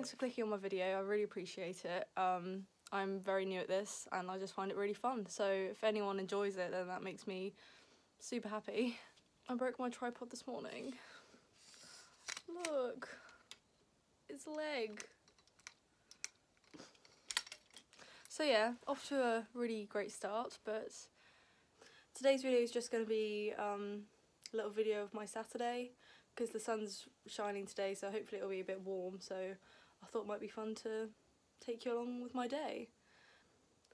thanks for clicking on my video. I really appreciate it. Um, I'm very new at this and I just find it really fun. So if anyone enjoys it, then that makes me super happy. I broke my tripod this morning. Look, its leg. So yeah, off to a really great start, but today's video is just going to be um, a little video of my Saturday because the sun's shining today so hopefully it'll be a bit warm so I thought might be fun to take you along with my day.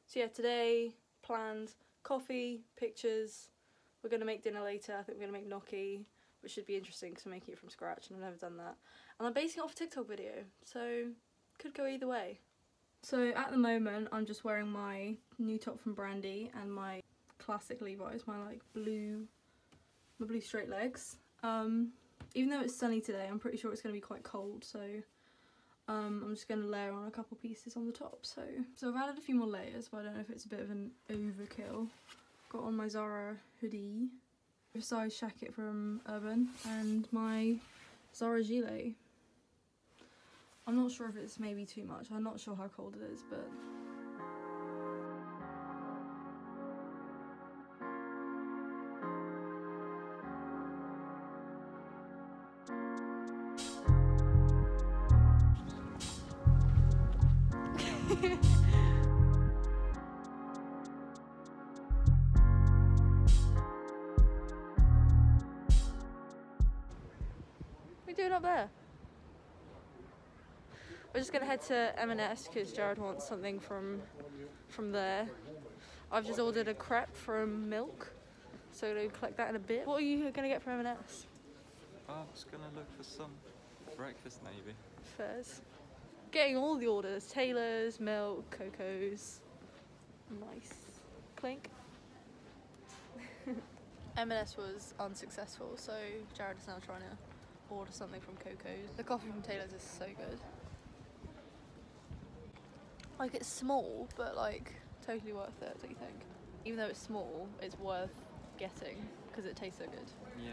So yeah, today planned coffee, pictures, we're going to make dinner later, I think we're going to make gnocchi, which should be interesting because I'm making it from scratch and I've never done that. And I'm basing it off a TikTok video, so could go either way. So at the moment I'm just wearing my new top from Brandy and my classic Levi's, my like blue, my blue straight legs. Um, even though it's sunny today, I'm pretty sure it's going to be quite cold, so um, I'm just going to layer on a couple pieces on the top. So, so I've added a few more layers, but I don't know if it's a bit of an overkill. Got on my Zara hoodie, oversized jacket from Urban, and my Zara gilet. I'm not sure if it's maybe too much. I'm not sure how cold it is, but What are you doing up there? We're just gonna head to M&S because Jared wants something from from there. I've just ordered a crepe from Milk, so we'll collect that in a bit. What are you gonna get from M&S? I'm just gonna look for some breakfast maybe. Fairs. Getting all the orders: Taylor's, Milk, Coco's. Nice. Clink. M&S was unsuccessful, so Jared is now trying to order something from Coco's. The coffee from Taylor's is so good. Like it's small, but like totally worth it. Don't you think? Even though it's small, it's worth getting because it tastes so good. Yeah.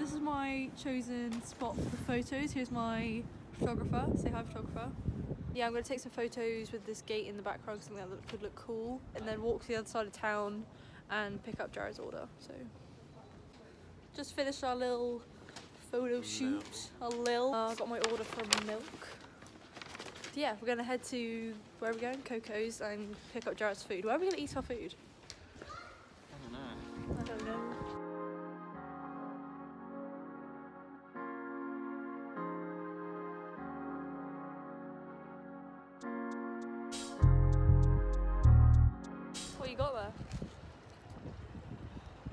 This is my chosen spot for the photos. Here's my photographer. Say hi, photographer. Yeah, I'm going to take some photos with this gate in the background, something that could look cool, and then walk to the other side of town and pick up Jared's order. So, just finished our little photo shoot. A lil. Uh, got my order from Milk. Yeah, we're going to head to where are we going? Coco's and pick up Jared's food. Where are we going to eat our food?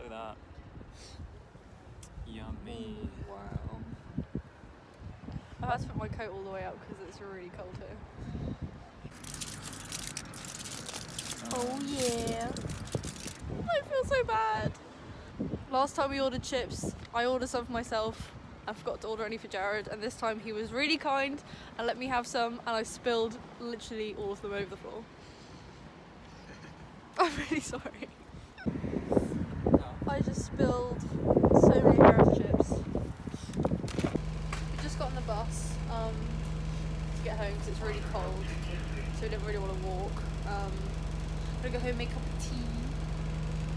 At that. Yummy. Wow. I had to put my coat all the way up because it's really cold here. Oh, oh yeah. I feel so bad. Last time we ordered chips, I ordered some for myself. I forgot to order any for Jared, and this time he was really kind and let me have some, and I spilled literally all of them over the floor. I'm really sorry. I just spilled so many Jared's chips. We just got on the bus um, to get home because it's really cold, so we didn't really want to walk. Um, I'm gonna go home and make a cup of tea.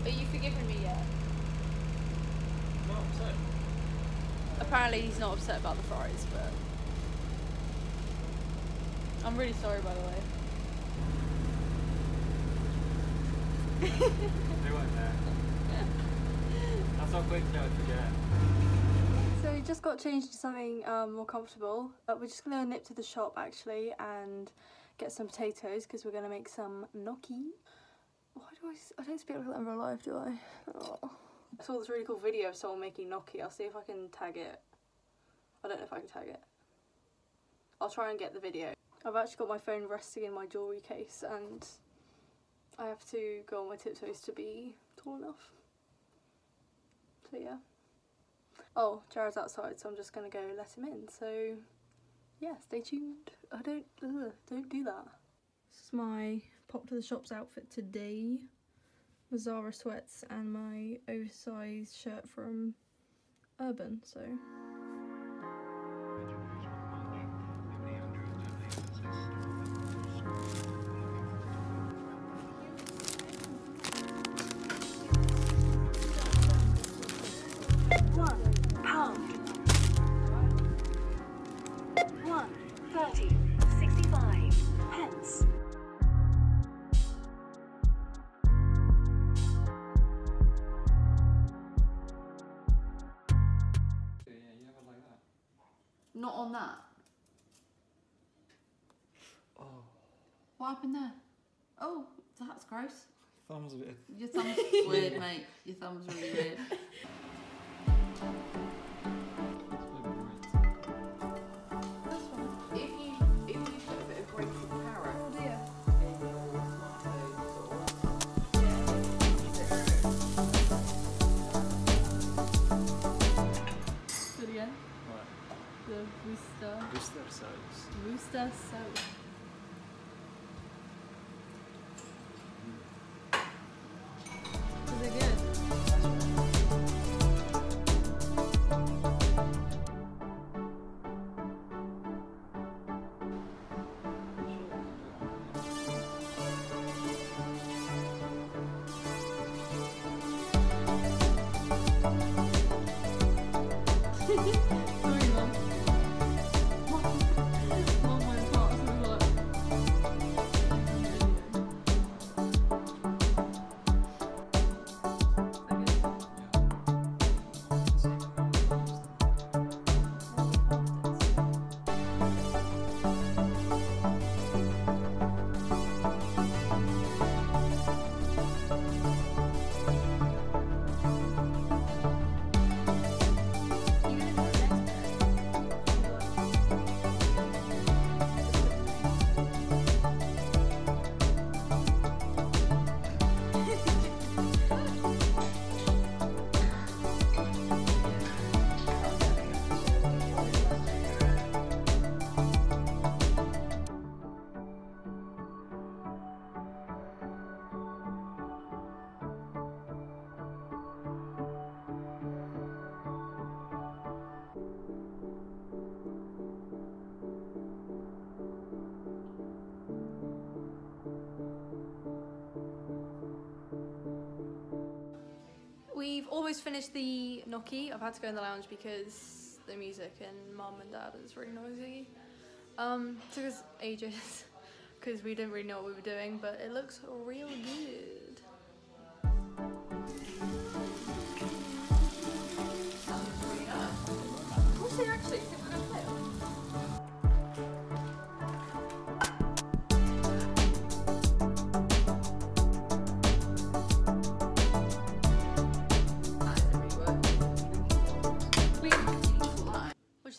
Are you forgiving me yet? No, upset. Apparently he's not upset about the fries, but I'm really sorry by the way. They weren't there. That's how quickly I forget. So we just got changed to something um, more comfortable. Uh, we're just gonna nip to the shop actually and get some potatoes because we're gonna make some gnocchi. Why do I? I don't speak like that in real life, do I? Oh. I saw this really cool video of someone making gnocchi. I'll see if I can tag it. I don't know if I can tag it. I'll try and get the video. I've actually got my phone resting in my jewellery case and I have to go on my tiptoes to be tall enough. So yeah. Oh, Jared's outside, so I'm just gonna go let him in. So yeah, stay tuned. I don't ugh, don't do that. This is my pop to the shops outfit today. my Zara sweats and my oversized shirt from Urban, so. Not on that. Oh, What happened there? Oh, that's gross. thumb's a bit. Your thumb's weird, mate. Your thumb's really weird. We've almost finished the gnocchi. I've had to go in the lounge because the music and mum and dad is really noisy. Um, took us ages because we didn't really know what we were doing, but it looks real good.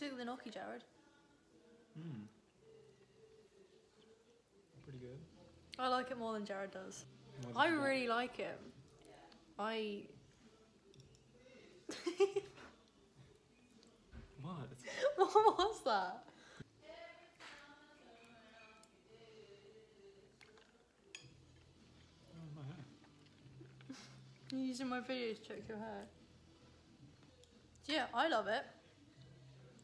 Do you the gnocchi, Jared? Hmm. Pretty good. I like it more than Jared does. What I really like it. I. What? what was that? My hair. You're using my video to check your hair. So yeah, I love it.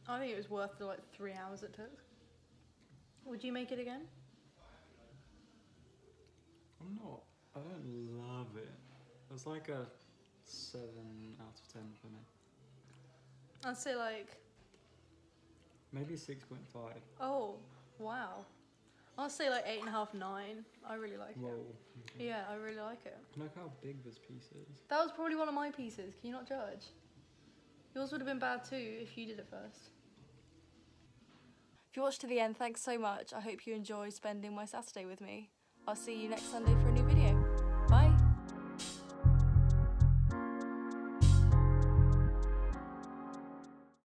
I think it was worth the like three hours it took. Would you make it again? I'm not. I don't love it. It's like a seven out of ten for me. I'd say like, Maybe six point five. oh, wow. I'll say like eight and a half, nine. I really like Whoa. it. Yeah, I really like it. Look how big this piece is. That was probably one of my pieces. Can you not judge? Yours would have been bad too if you did it first. If you watched to the end, thanks so much. I hope you enjoy spending my Saturday with me. I'll see you next Sunday for a new video.